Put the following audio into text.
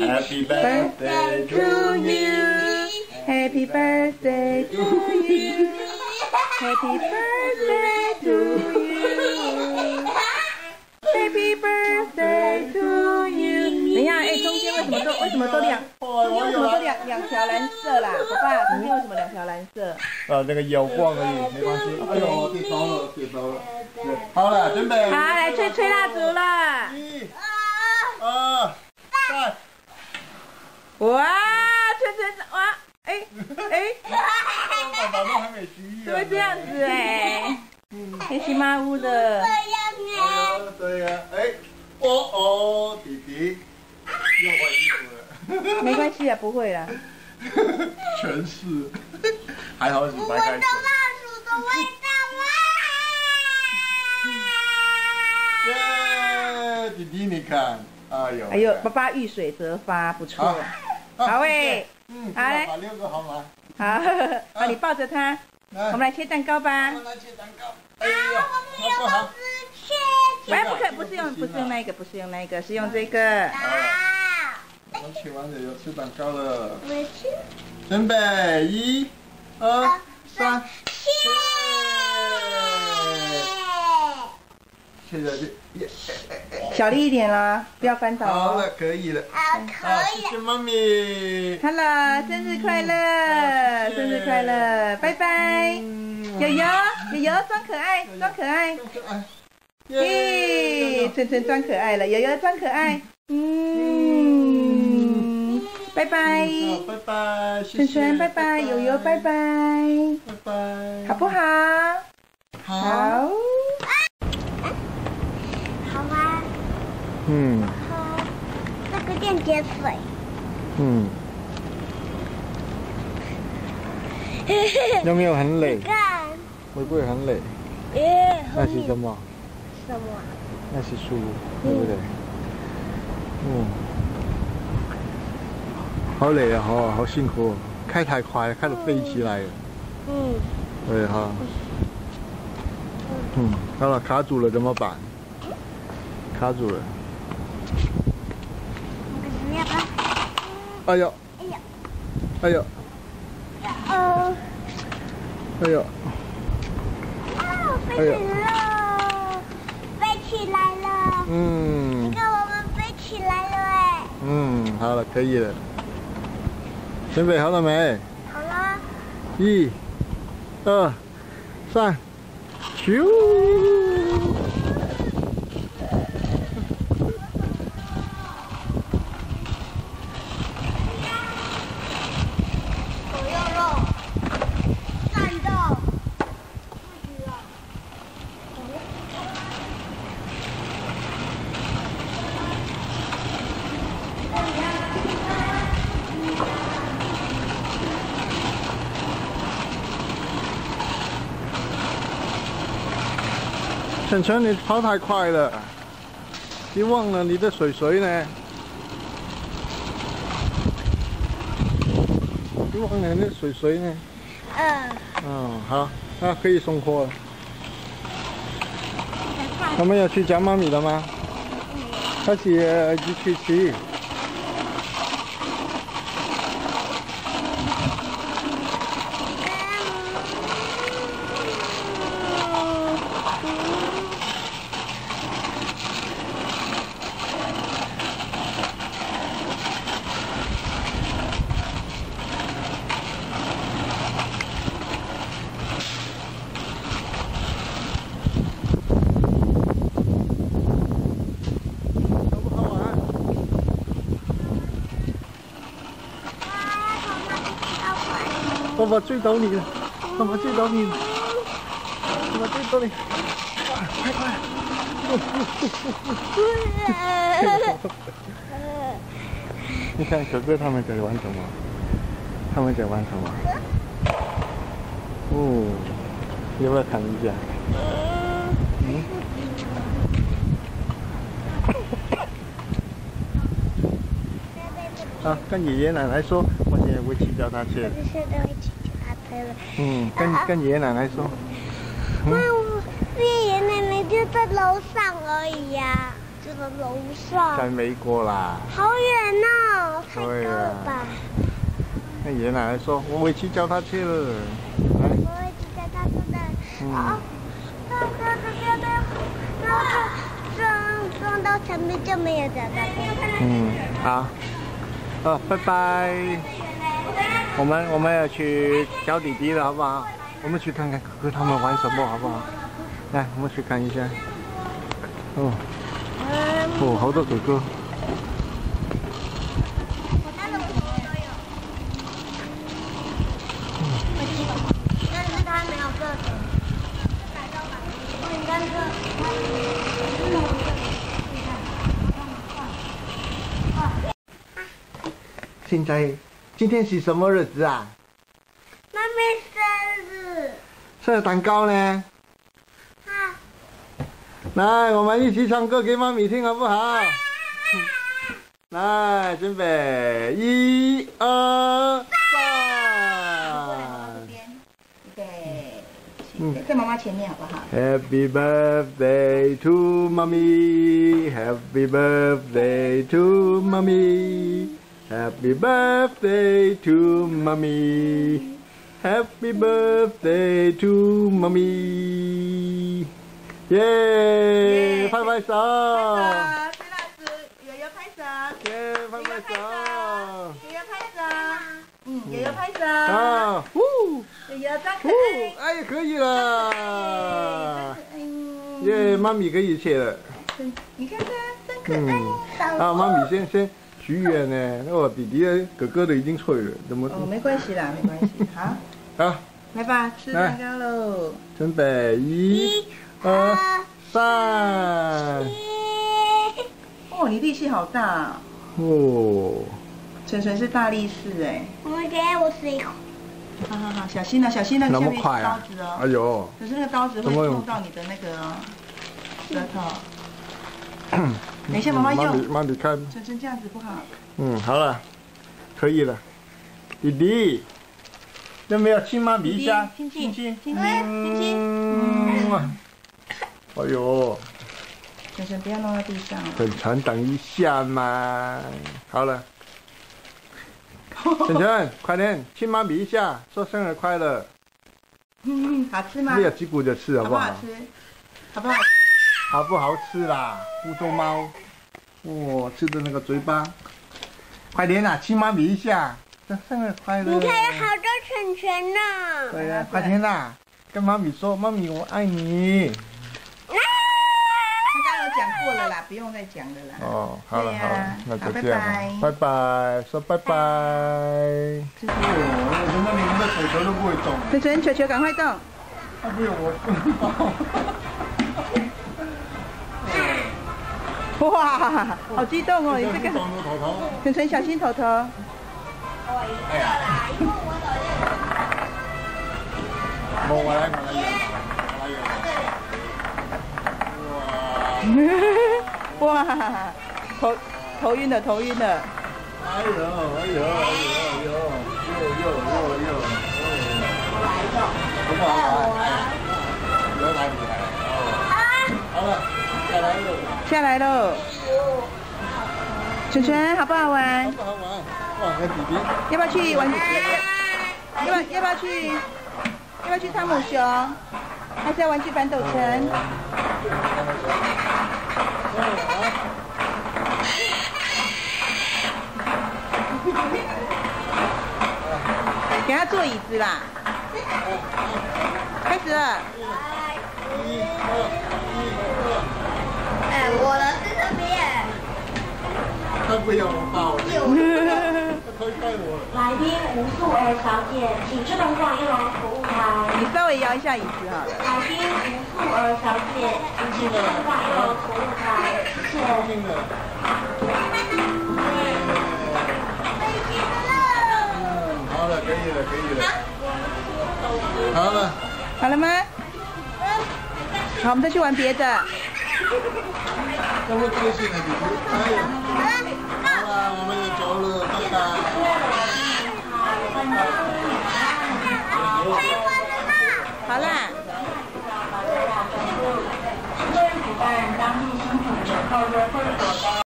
Happy birthday to you. Happy birthday to you. Happy birthday to you. Happy birthday to you. 等一下，哎，中间为什么都为什么都两？中间为什么都两两条蓝色啦？爸爸，中间为什么两条蓝色？呃，那个有光而已，没关系。哎呦，跌倒了，跌倒了。好了，准备。好，来吹吹蜡烛了。一、二、三。哇，吹吹哇，哎哎，爸爸都还没吸。怎么这样子哎？黑漆麻乌的。对呀，哎，哦哦，弟弟又换衣服了。没关系啊，不会啦。全是，还好是白开水。蜡烛的味道耶，弟弟你看，哎呦，哎呦，爸爸遇水则发，不错。好诶，嗯，好嘞，六个好吗？好，好，你抱着他，我们来切蛋糕吧。我们来切蛋糕。哎呀，不好。哎，不可，不是用，不是用那个，不是用那个，是用这个。啊！我切完了，要吃蛋糕了。准备，一、二、三，切！切下去，小力一点啦，不要翻倒。好了，可以了。好，可以。谢谢妈咪。好了，生日快乐，生日快乐，拜拜。悠悠，悠悠装可爱，装可爱。耶！晨晨装可爱了，悠悠装可爱。嗯，拜拜。拜拜，晨晨拜拜，悠悠拜拜。拜拜，好不好？好。好嗯。喝那个电解水。嗯。有没有很累？会不会很累？那是什么？什么？那是书，对不对？嗯，好累啊，好，好辛苦，开太快了，开始飞起来了。嗯。对哈。嗯，好了，卡住了怎么办？卡住了。哎呦！哎呦！哎呦！哦！哎呦！哎呦！起来了，嗯，你看我们飞起来了哎，嗯，好了，可以了，准备好了没？好了，一、二、三，咻！晨晨，你跑太快了，你忘了你的水水呢？你忘了你的水水呢？嗯。嗯，好，那可以送货了。他们要去捡妈咪了吗？他去一起去。爸爸追到你了！爸爸追到你了！爸爸追到你！快快！你看哥哥他们在玩什么？他们在玩什么？哦，要不要看一下？嗯。啊，跟爷爷奶奶说。我现在会骑脚踏车。嗯，跟跟爷爷奶奶说。那我爷爷奶奶就在楼上而已呀，就在楼上。在美国啦。好远呐！跟爷爷奶奶说，我回去叫他去了。来，我会骑脚踏车的。哦，那那这边的，那撞撞到就没有。嗯，好，哦，拜拜。我们我们要去教弟弟了，好不好？我们去看看哥哥他们玩什么，好不好？来，我们去看一下。哦，哦，好多哥哥。我带的什么都有。但是它没有个。现在今天是什么日子啊？妈咪生日。生日蛋糕呢？啊。来，我们一起唱歌给妈咪听，好不好？来，准备，一、二、三。对，在妈妈前面好不好？Happy birthday to mommy. Happy birthday to mommy. Happy birthday to mommy. Happy birthday to mommy. 耶！拍拍手！崔老师，悠悠拍手，耶！拍拍手！悠悠拍手，嗯，悠悠拍手，啊！呼！悠悠张可呼爱！，哎，可以了！嗯，耶！妈咪可以切了。真你看它真可爱。嗯，啊，妈咪先先许愿呢，那我弟弟的哥哥的已经脆了，怎么？哦，没关系啦，没关系。好，好，来吧，吃蛋糕喽。准备一、二、三，哦，你力气好大哦。哦，晨晨是大力士哎。我们给我吃一口。好好好，小心啊，小心那个那下面是么快啊刀子！哦。哎呦，可是那个刀子会碰到你的那个哦舌头。等一下，妈妈用。妈咪看，晨晨这样子不好。嗯，好了，可以了，弟弟，有没有亲妈咪一下？亲亲亲亲亲亲亲。嗯，哎呦，晨晨不要弄到地上。等船等一下嘛，好了。晨晨，快点亲妈咪一下，说生日快乐！嗯，好吃吗？没有几股就吃好不好？好不好吃？好不好？好不好吃啦？乌冬猫，哇，吃的那个嘴巴，快点啦，亲妈咪一下，说生日快乐！你看有好多圈圈呢。对呀、快点啦，跟妈咪说，妈咪我爱你。他刚刚有讲过了啦，不用再讲了啦。哦，好了好了，那就好这样拜，拜拜拜，说拜拜。这是哦，怎么你们的手球都不会动？晨晨，球球赶快动。啊，不用我。哇，好激动哦！你这个。晨晨小心头头。哎呀，我我来我来演吧，我来演吧。哇，哇，头头晕了，头晕了。哎呦哎呦哎呦哎呦，呦呦呦呦，好不好玩？不要拿你来。好了，下来了。下来喽。晨晨好不好玩？好不好玩？哇，跟弟弟。要不要去玩？要不要要不要去？要不要去汤姆熊？还是要玩具反斗城？给他坐椅子啦。开始了。哎，我的是这边。他不要我抱，他推开我。来宾无数儿小姐，请自动上一楼服务台。你稍微摇一下椅子好了。来宾无数儿小姐，请自动上一楼服务台，谢谢。进了。嗯，好了，可以了，可以了。好了。好了吗？好，我们再去玩别的。好啦。我们走了拜拜好啦